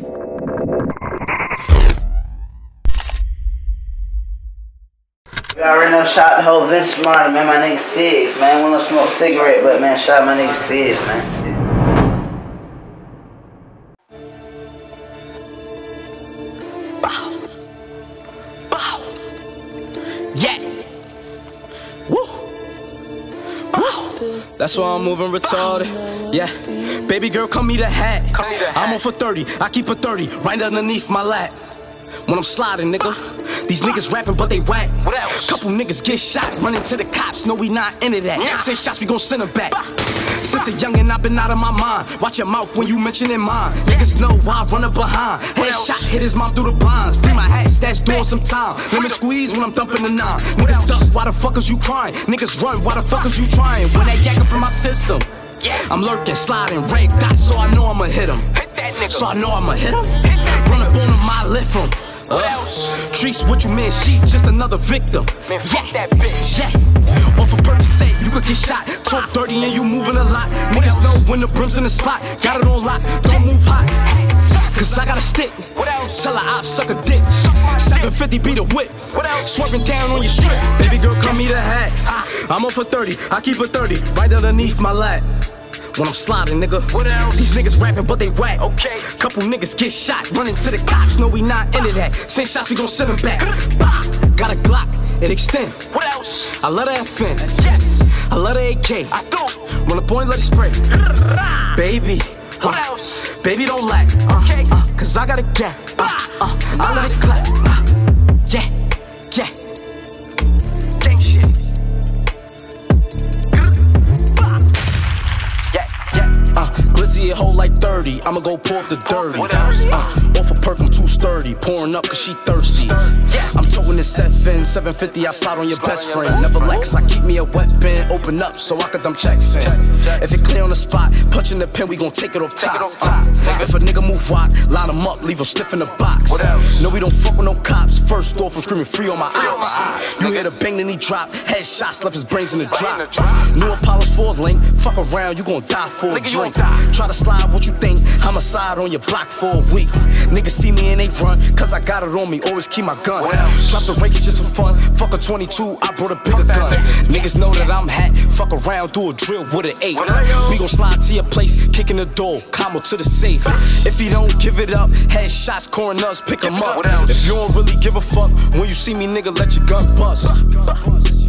You already know, shot the whole Vintage Modern, man. My nigga Six, man. Wanna smoke cigarette, but man, shot my nigga Six, man. That's why I'm moving retarded. Yeah. Baby girl, come me the hat. I'm on for 30. I keep a 30 right underneath my lap. When I'm sliding, nigga. These niggas rapping, but they whack. Couple niggas get shot, running to the cops. No, we not into that. Send shots, we gon' send them back. Since a youngin', I've been out of my mind. Watch your mouth when you mentionin' mine. Niggas know why I run up behind. Headshot hit his mouth through the blinds. Free my hat, that's doing some time. Let me squeeze when I'm thumping the nine. Niggas duck, why the fuck is you crying? Niggas run, why the fuck is you trying? When that yak up in my system. I'm lurking, sliding, red dot, so I know I'ma hit him. So I know I'ma hit him. Run up on him, I lift him. Uh, Treats what you mean, she just another victim. yeah, that bitch. yeah. Off a purpose say you could get shot. Talk dirty and you moving a lot. Niggas know when the brim's in the spot. Got it on lock, don't move hot. Cause I got a stick. Tell her I'll suck a dick. 750 beat a whip. Swerving down on your strip. Baby girl, come me the hat. Ah, I'm up for 30. I keep a 30 right underneath my lap. When I'm sliding, nigga. These niggas rapping, but they whack. Okay. Couple niggas get shot, running to the cops. No, we not into that. Send shots, we gon' send them back. Bah. Got a Glock, it extend. What else? I let her FN. Yes, I let her AK. I do. Run up on it, let it spray. Baby. What uh, else? Baby, don't lack. Uh, Okay. uh, Cause I got a gap. Uh, uh, I let it clap. Uh, like 30. I'ma go pour up the dirty. Uh, 30, pouring up cause she thirsty. Yeah, I'm toting this 7, 750, I slide on your best friend. Never lex, I keep me a weapon, open up so I can dump checks in. If it clear on the spot, punching the pin, we gon' take it off top. Uh, if a nigga move wide, line him up, leave him stiff in the box. No, we don't fuck with no cops. First off, I'm screaming free on my ops. You hear the bang, then he drop. Headshots left his brains in the drop. New Apollo's for link. Fuck around, you gon' die for a drink. Try to slide what you think. I'm a side on your block for a week. Niggas see me and they run cause I got it on me. Always keep my gun. Drop the rates just for fun. Fuck a 22, I brought a bigger gun. Niggas know that I'm hat. Fuck around, do a drill with an eight. We gon' slide to your place, kicking the door, climb to the safe. If he don't give it up, headshots, coroners, pick him up. If you don't really give a fuck, when you see me, nigga, let your gun bust.